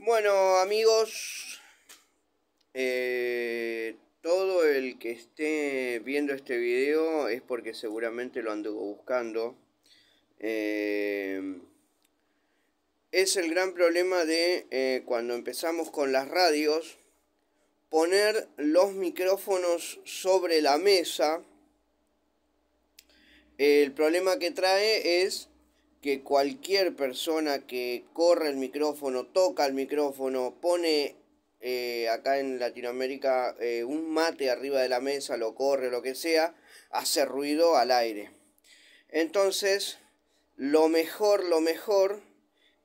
Bueno, amigos, eh, todo el que esté viendo este video es porque seguramente lo anduvo buscando. Eh, es el gran problema de eh, cuando empezamos con las radios, poner los micrófonos sobre la mesa. El problema que trae es que cualquier persona que corre el micrófono, toca el micrófono, pone eh, acá en Latinoamérica eh, un mate arriba de la mesa, lo corre, lo que sea, hace ruido al aire. Entonces, lo mejor, lo mejor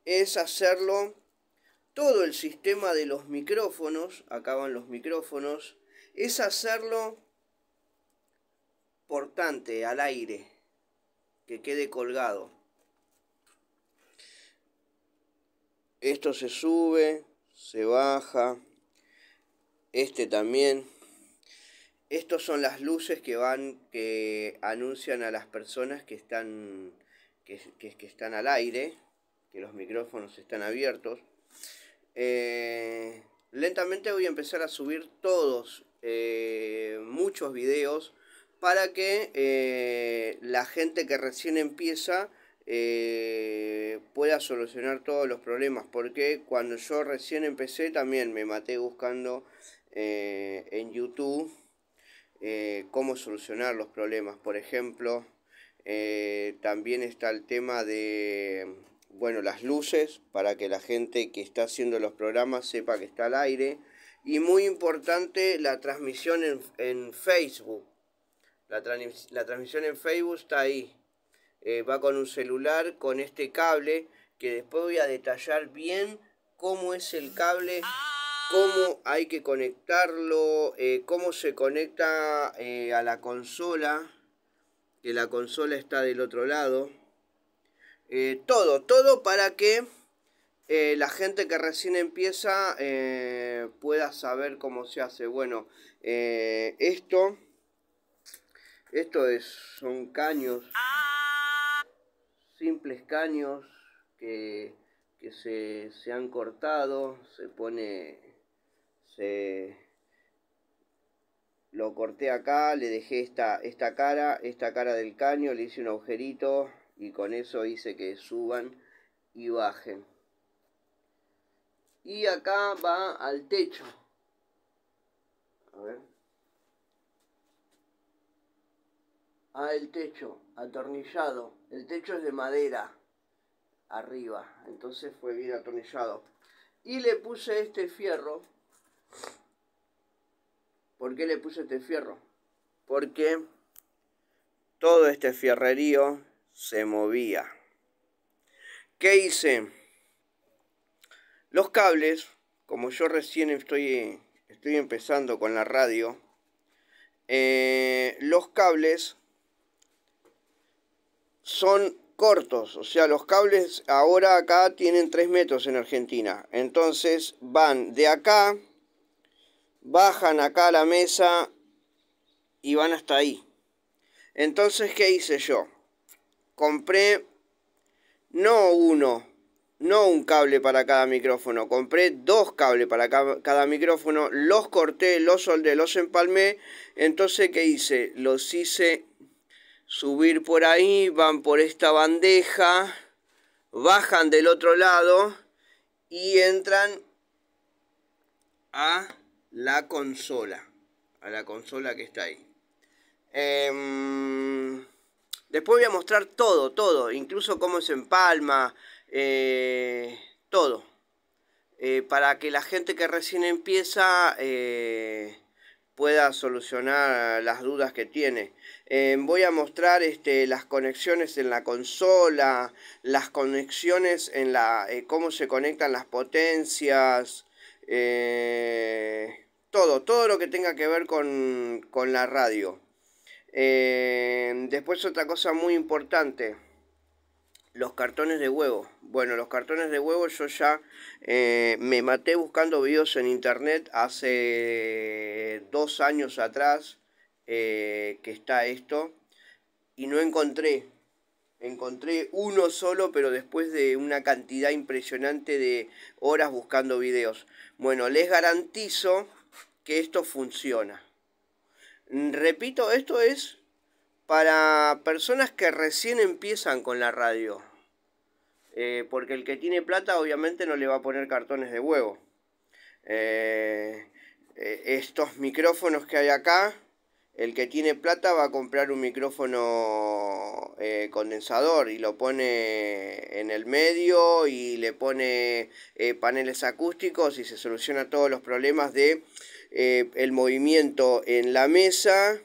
es hacerlo todo el sistema de los micrófonos, acá van los micrófonos, es hacerlo portante al aire, que quede colgado. Esto se sube, se baja. Este también. Estos son las luces que van, que anuncian a las personas que están, que, están al aire, que los micrófonos están abiertos. Eh, lentamente voy a empezar a subir todos, eh, muchos videos, para que eh, la gente que recién empieza eh, pueda solucionar todos los problemas. Porque cuando yo recién empecé también me maté buscando eh, en YouTube eh, cómo solucionar los problemas. Por ejemplo, también está el tema de, bueno, las luces para que la gente que está haciendo los programas sepa que está al aire. Y muy importante la transmisión en, Facebook. La transmisión en Facebook está ahí. Eh, va con un celular, con este cable, que después voy a detallar bien cómo es el cable, cómo hay que conectarlo, eh, cómo se conecta eh, a la consola, que la consola está del otro lado. todo, todo para que la gente que recién empieza pueda saber cómo se hace. Bueno, esto, esto es, son caños simples caños que, se, han cortado, se pone, se lo corté acá, le dejé esta, esta cara, esta cara del caño, le hice un agujerito y con eso hice que suban y bajen. Y acá va al techo. A ver. al techo, atornillado. El techo es de madera arriba, entonces fue bien atornillado. Y le puse este fierro. ¿Por qué le puse este fierro? Porque todo este fierrerío se movía. ¿Qué hice? Los cables, como yo recién estoy, estoy empezando con la radio, eh, los cables son cortos, o sea, los cables ahora acá tienen 3 metros en Argentina. Entonces van de acá, bajan acá a la mesa y van hasta ahí. Entonces, ¿qué hice yo? Compré no uno, no un cable para cada micrófono, compré dos cables para cada, micrófono, los corté, los soldé, los empalmé. Entonces, ¿qué hice? Los hice subir por ahí, van por esta bandeja, bajan del otro lado y entran a la consola, a la consola que está ahí. Em, después voy a mostrar todo, todo, incluso cómo se empalma, eh, todo. Eh, para que la gente que recién empieza eh, pueda solucionar las dudas que tiene. Eh, voy a mostrar este, las conexiones en la consola, las conexiones en la eh, cómo se conectan las potencias, eh, todo, todo lo que tenga que ver con, con la radio. después otra cosa muy importante los cartones de huevo. Bueno, los cartones de huevo yo ya eh, me maté buscando videos en internet hace dos años atrás eh, que está esto y no encontré. encontré uno solo, pero después de una cantidad impresionante de horas buscando videos. Bueno, les garantizo que esto funciona. Repito, esto es para personas que recién empiezan con la radio. Eh, porque el que tiene plata obviamente no le va a poner cartones de huevo. Eh, eh, estos micrófonos que hay acá, el que tiene plata va a comprar un micrófono condensador y lo pone en el medio y le pone paneles acústicos y se soluciona todos los problemas de el movimiento en la mesa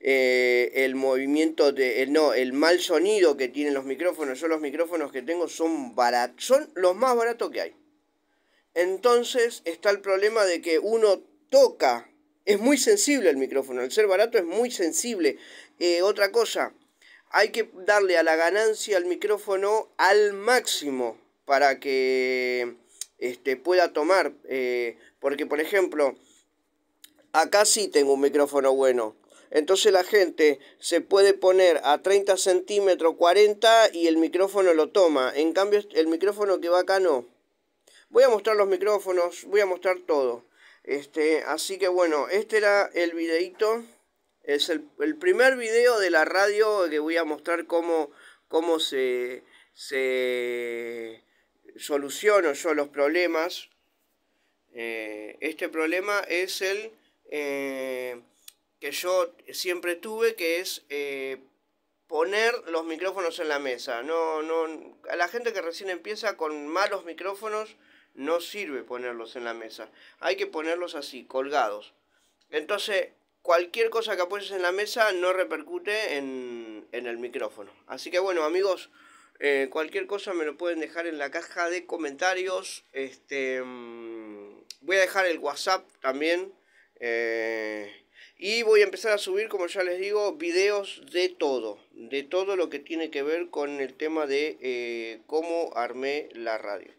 eh, el movimiento de el, no el mal sonido que tienen los micrófonos. Yo los micrófonos que tengo son baratos son los más baratos que hay. Entonces está el problema de que uno toca es muy sensible el micrófono el ser barato es muy sensible. Eh, otra cosa hay que darle a la ganancia al micrófono al máximo para que este, pueda tomar eh, porque por ejemplo acá sí tengo un micrófono bueno entonces la gente se puede poner a 30 centímetros, 40 y el micrófono lo toma. En cambio, el micrófono que va acá no. Voy a mostrar los micrófonos, voy a mostrar todo. Este, así que bueno, este era el videito. Es el, primer video de la radio que voy a mostrar cómo, cómo se, se soluciono yo los problemas. Eh, este problema es el... Eh, que yo siempre tuve, que es eh, poner los micrófonos en la mesa. No, no, a la gente que recién empieza con malos micrófonos no sirve ponerlos en la mesa. Hay que ponerlos así, colgados. Entonces, cualquier cosa que apoyes en la mesa no repercute en, en el micrófono. Así que bueno, amigos, eh, cualquier cosa me lo pueden dejar en la caja de comentarios. Este, mm, voy a dejar el WhatsApp también. Eh, y voy a empezar a subir, como ya les digo, videos de todo, de todo lo que tiene que ver con el tema de eh, cómo armé la radio.